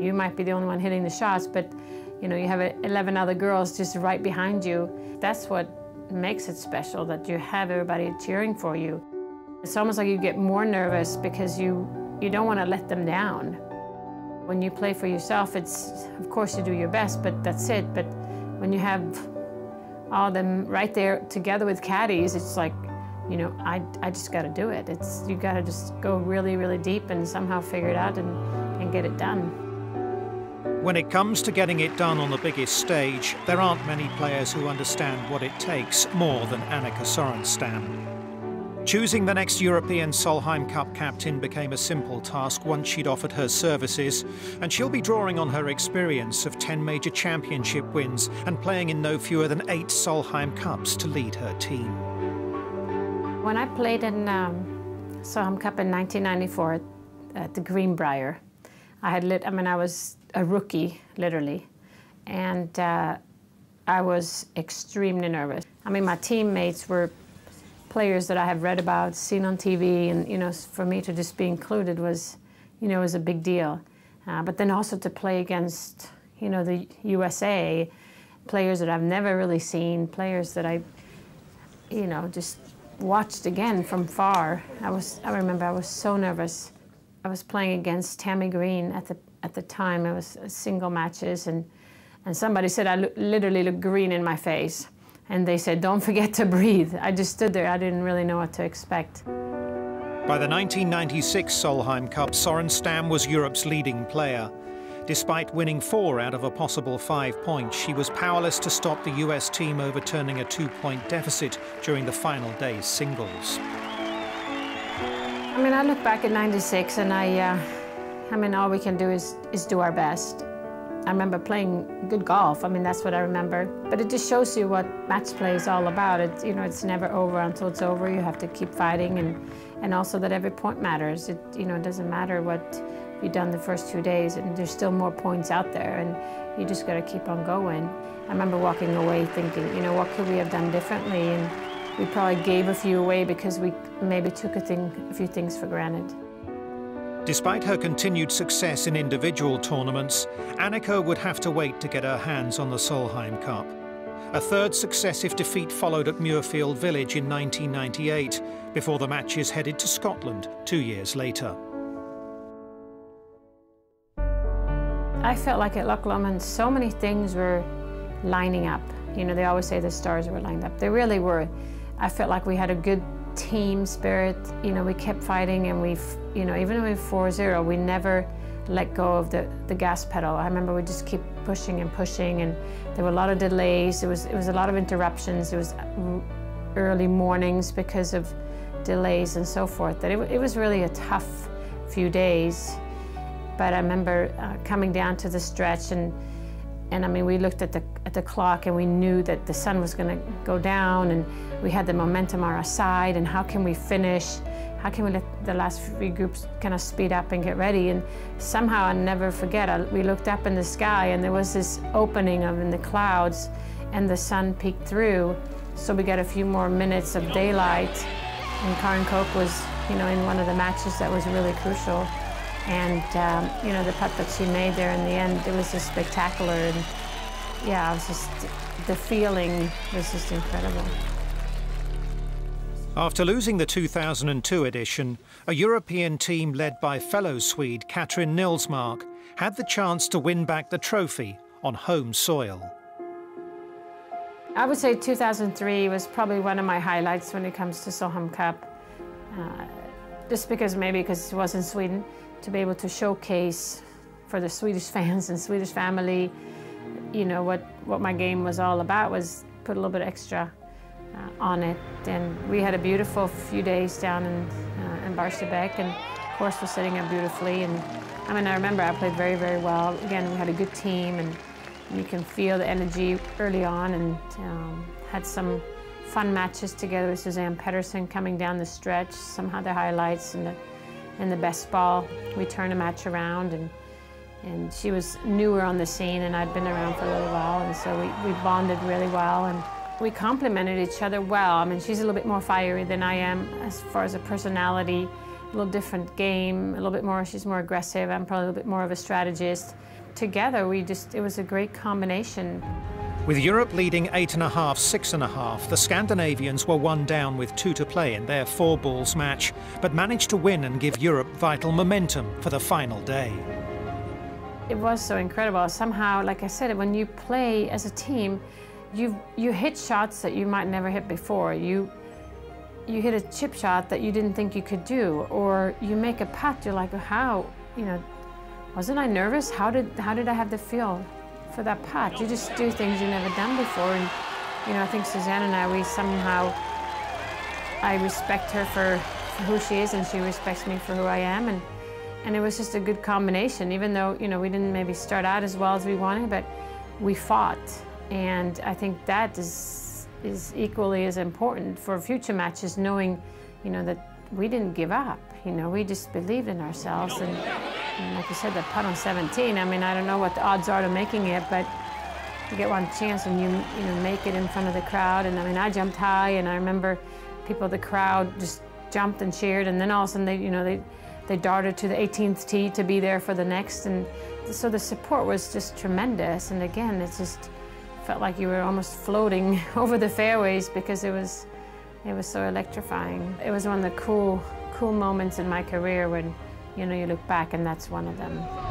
You might be the only one hitting the shots, but you know, you have 11 other girls just right behind you. That's what makes it special, that you have everybody cheering for you. It's almost like you get more nervous because you, you don't want to let them down. When you play for yourself, it's, of course you do your best, but that's it. But when you have all them right there together with caddies, it's like, you know, I, I just got to do it. It's, you got to just go really, really deep and somehow figure it out and, and get it done. When it comes to getting it done on the biggest stage, there aren't many players who understand what it takes more than Annika Sorenstam. Choosing the next European Solheim Cup captain became a simple task once she'd offered her services, and she'll be drawing on her experience of 10 major championship wins and playing in no fewer than eight Solheim Cups to lead her team. When I played in um, Solheim Cup in 1994 at the Greenbrier, I had lit, I mean, I was a rookie, literally. And uh, I was extremely nervous. I mean, my teammates were players that I have read about, seen on TV, and, you know, for me to just be included was, you know, was a big deal. Uh, but then also to play against, you know, the USA, players that I've never really seen, players that I, you know, just watched again from far. I was, I remember I was so nervous. I was playing against Tammie Green at the at the time. It was single matches, and and somebody said I lo literally looked green in my face, and they said, "Don't forget to breathe." I just stood there. I didn't really know what to expect. By the 1996 Solheim Cup, Sorenstam was Europe's leading player. Despite winning four out of a possible five points, she was powerless to stop the US team overturning a two-point deficit during the final day's singles. I mean, I look back at 96 and I, uh, I mean, all we can do is, is do our best. I remember playing good golf. I mean, that's what I remember. But it just shows you what match play is all about. It, you know, it's never over until it's over. You have to keep fighting, and and also that every point matters. It, you know, it doesn't matter what you've done the first two days, and there's still more points out there, and you just got to keep on going. I remember walking away thinking, you know, what could we have done differently? And we probably gave a few away because we maybe took a, thing, a few things for granted. Despite her continued success in individual tournaments, Annika would have to wait to get her hands on the Solheim Cup. A third successive defeat followed at Muirfield Village in 1998, before the matches headed to Scotland two years later. I felt like at Loch Lomond so many things were lining up. You know, they always say the stars were lined up. They really were. I felt like we had a good team spirit. You know, we kept fighting and we've, you know, even with 4-0, we never let go of the, the gas pedal. I remember we just keep pushing and pushing and there were a lot of delays. It was, it was a lot of interruptions. It was early mornings because of delays and so forth. That it, it was really a tough few days. But I remember uh, coming down to the stretch and and I mean, we looked at the, at the clock and we knew that the sun was going to go down and we had the momentum on our side and how can we finish? How can we let the last three groups kind of speed up and get ready? And somehow, I'll never forget, I, we looked up in the sky and there was this opening of in the clouds and the sun peeked through. So we got a few more minutes of daylight and Carin Koch was, you know, in one of the matches that was really crucial. And, um, you know, the putt that she made there in the end, it was just spectacular. And yeah, it was just, the feeling was just incredible. After losing the 2002 edition, a European team led by fellow Swede Katrin Nilsmark had the chance to win back the trophy on home soil. I would say 2003 was probably one of my highlights when it comes to Solheim Cup. Uh, just because maybe because it was in Sweden to be able to showcase for the Swedish fans and Swedish family, you know, what, what my game was all about was put a little bit extra uh, on it. And we had a beautiful few days down in, uh, in Barsebäck and of course was setting up beautifully. And I mean, I remember I played very, very well. Again, we had a good team and you can feel the energy early on and um, had some fun matches together with Suzann Pettersen coming down the stretch, some other highlights and the in the best ball. We turned a match around and and she was newer on the scene and I'd been around for a little while and so we, we bonded really well and we complemented each other well. I mean, she's a little bit more fiery than I am as far as a personality a little different game, a little bit more, she's more aggressive, I'm probably a little bit more of a strategist. Together, we just, it was a great combination. With Europe leading eight and a half, six and a half, the Scandinavians were one down with two to play in their four balls match, but managed to win and give Europe vital momentum for the final day. It was so incredible. Somehow, like I said, when you play as a team, you you hit shots that you might never hit before. You you hit a chip shot that you didn't think you could do, or you make a putt. You're like, how? You know, wasn't I nervous? How did how did I have the feel for that putt? You just do things you've never done before, and you know, I think Suzann and I, we somehow, I respect her for, for who she is, and she respects me for who I am, and and it was just a good combination. Even though you know we didn't maybe start out as well as we wanted, but we fought, and I think that is is equally as important for future matches, knowing, you know, that we didn't give up. You know, we just believed in ourselves. And, and like you said, the putt on 17, I mean, I don't know what the odds are to making it, but you get one chance and you, you know, make it in front of the crowd. And I mean, I jumped high and I remember people, the crowd just jumped and cheered. And then all of a sudden they, you know, they, they darted to the 18th tee to be there for the next. And so the support was just tremendous. And again, it just, felt like you were almost floating over the fairways because it was, it was so electrifying. It was one of the cool, cool moments in my career when, you know, you look back and that's one of them.